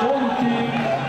todo o time.